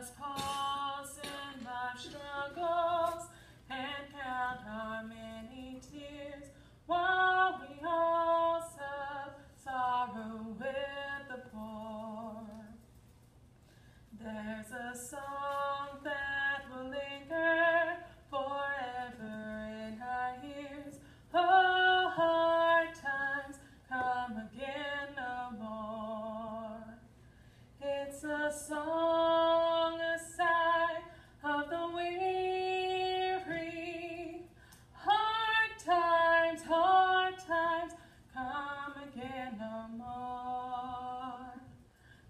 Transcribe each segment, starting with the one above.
us pause in life struggles and count our many tears while we all sub sorrow with the poor. There's a song that will linger forever in our ears. Oh, hard times come again no more. It's a song,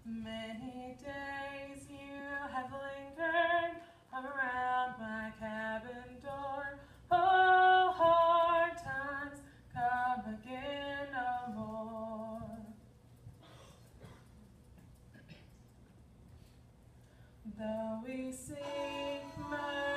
Many days you have lingered around my cabin door. Oh, hard times come again no more. Though we seek mercy.